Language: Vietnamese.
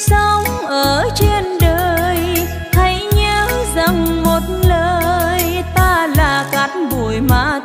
sống ở trên đời. Hãy nhớ rằng một lời ta là cát bụi mà